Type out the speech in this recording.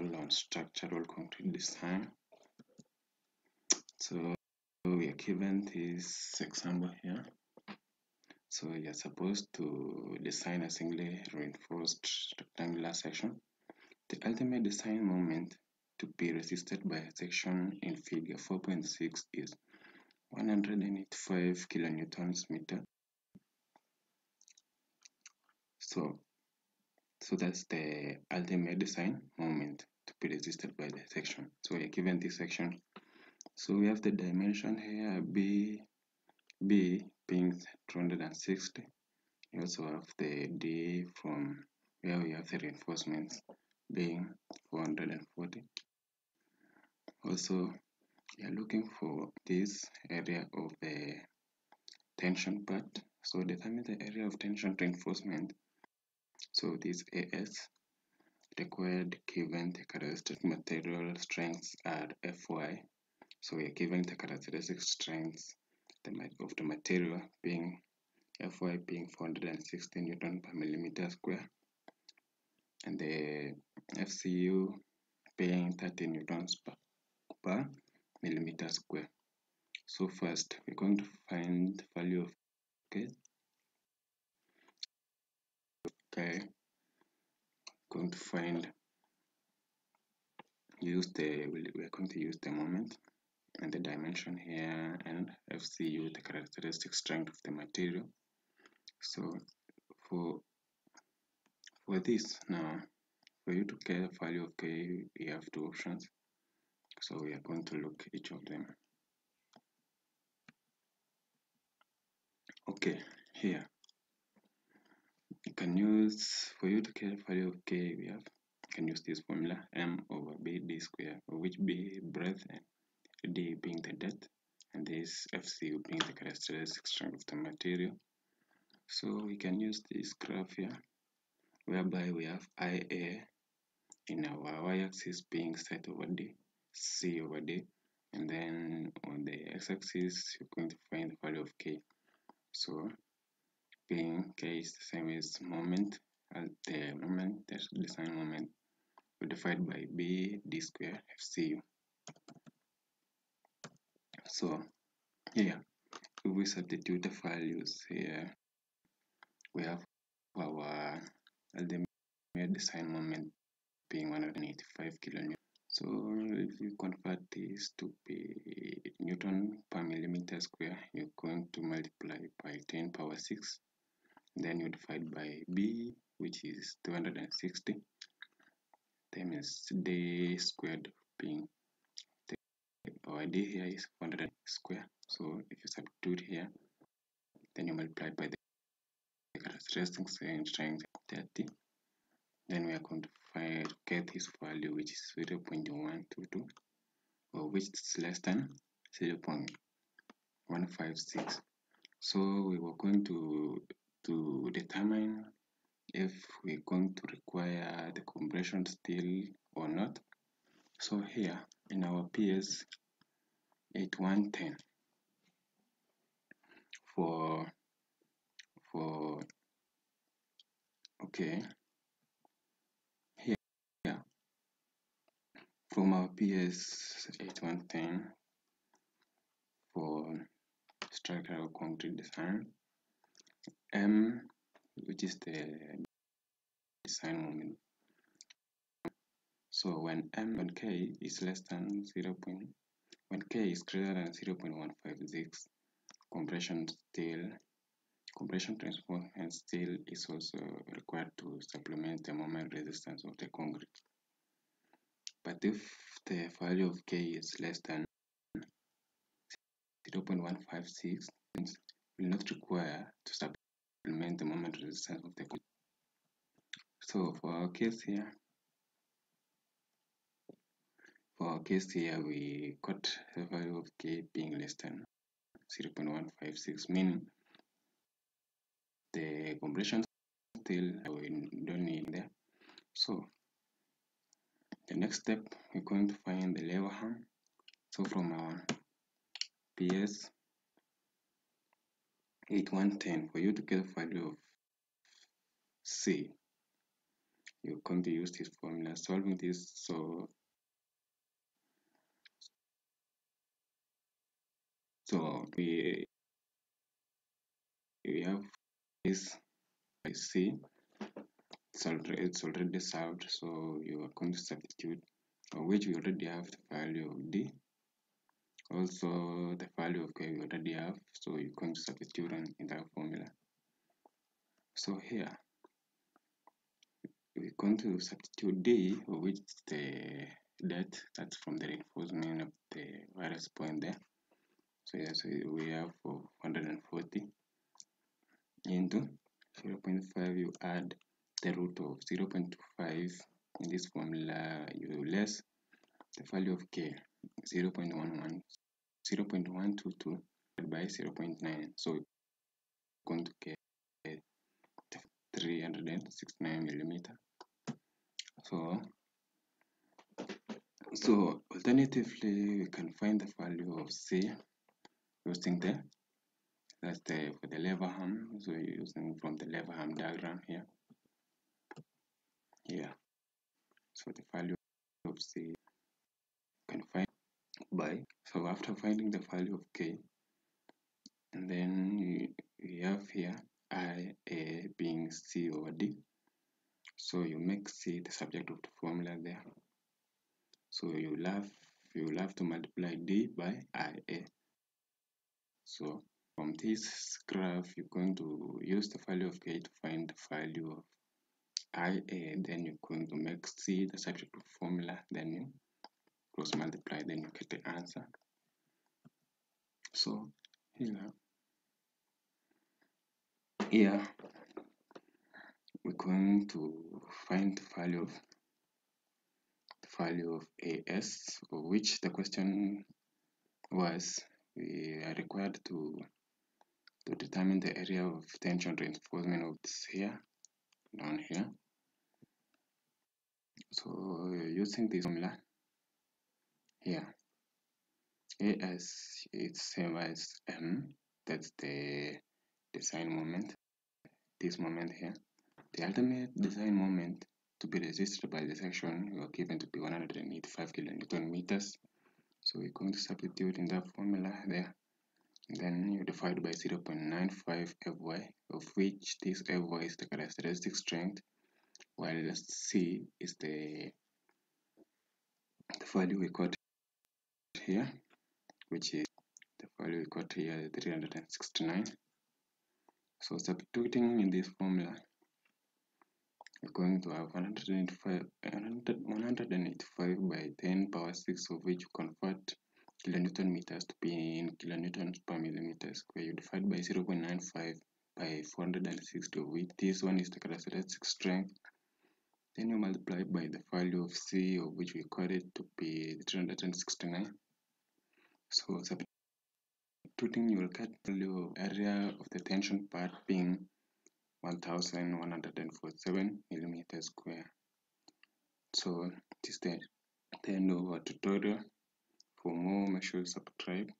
all on structural concrete design. So we are given this example here. So you're supposed to design a singly reinforced rectangular section. The ultimate design moment to be resisted by a section in figure 4.6 is 185 kilonewtons meter. So, so that's the ultimate design moment to be resisted by the section. So we are given this section. So we have the dimension here B, B being 260. We also have the D from where we have the reinforcements being 440 also we are looking for this area of the tension part so determine the area of tension reinforcement so this as required given the characteristic material strengths are fy so we are given the characteristic strengths of the material being fy being 460 newton per millimeter square and the fcu being 30 newtons per per millimeter square. So first we're going to find the value of k. Okay, going to find use the we're going to use the moment and the dimension here and FCU the characteristic strength of the material. So for for this now for you to get a value of k you have two options. So we are going to look each of them. Okay here you can use for you to get value of k we have you can use this formula m over b d square which b breadth and d being the depth and this fcu being the characteristic strength of the material. So we can use this graph here whereby we have ia in our y-axis being set over d c over d and then on the x-axis you're going to find the value of k. So k is the same as moment at the moment the design moment we divide by b d square fcu so here if we substitute the values here we have our ultimate design moment being 185 kilonewton. So if you convert this to be Newton per millimeter square, you're going to multiply by 10 power 6. Then you divide by B, which is 260 times D squared being the, our oh, D here is 400 square. So if you substitute here, then you multiply by the characteristic strength 30 then we are going to find get this value which is 0 0.122 or which is less than 0 0.156 so we were going to to determine if we're going to require the compression steel or not. So here in our BS 8110 for for okay. Here from our BS 8110 for structural concrete design M which is the design moment so when M when K is less than 0. when K is greater than 0 0.156 compression steel compression transform and steel is also required to supplement the moment resistance of the concrete but if the value of k is less than 0.156 means will not require to supplement the moment resistance of the so for our case here for our case here we got the value of k being less than 0.156 meaning the compression still we don't need there so the next step we're going to find the lever hand. so from our PS 8110 for you to get the value of C. You're going to use this formula solving this so so we we have this by c. It's already, it's already solved so you are going to substitute for which we already have the value of d also the value of k we already have so going to substitute in, in that formula. So here we're going to substitute d which is the debt that's from the reinforcement of the virus point there. So yeah so we have 140 into 0.5 you add the root of 0 0.25 in this formula you less the value of k 0.11 0 0.122 by 0.9 so we're going to get 369 millimeter. So so alternatively we can find the value of c using the that's the for the lever arm. So using from the lever arm diagram here. Here so the value of c can find by so after finding the value of k and then you, have here i a being c over d. So you make c the subject of the formula there. So you have you have to multiply d by ia so from this graph you're going to use the value of k to find the value of ia then you're going to make c the subject of formula. Then you cross multiply. Then you get the answer so here here we're going to find the value of the value of as of which the question was we are required to to determine the area of tension reinforcement of this here down here. So using this formula here as is same as m that's the design moment. This moment here the ultimate design moment to be resisted by the section we are given to be 185 kilonewton meters. So we're going to substitute in that formula there. Then you divide by 0.95 fy of which this fy is the characteristic strength while c is the the value we got here which is the value we got here 369 so substituting in this formula we're going to have 185 185 by 10 power 6 of which you convert kilonewton meters to be in kilonewtons per millimeter square. You divide by 0.95 by 460 of which this one is the characteristic strength. Then you multiply by the value of c of which we got it to be 369 so substituting you will get the area of the tension part being 1147 millimeters square. So this is the end of our tutorial for more make sure you subscribe